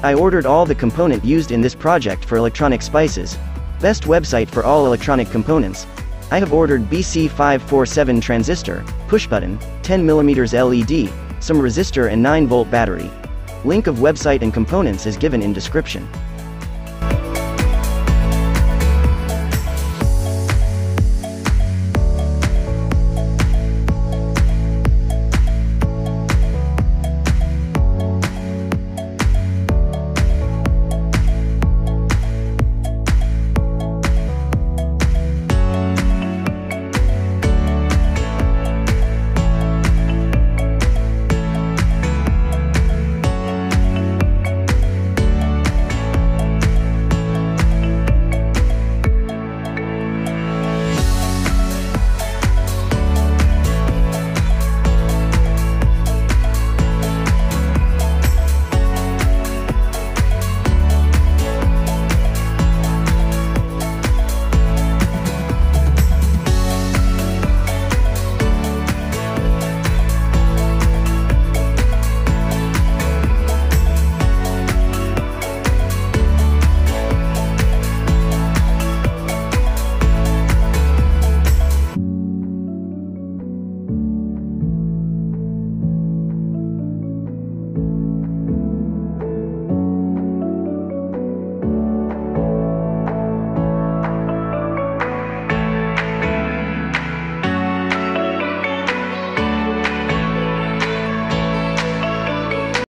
I ordered all the component used in this project for electronic spices. Best website for all electronic components. I have ordered BC547 transistor, push button, 10mm LED, some resistor and 9V battery. Link of website and components is given in description.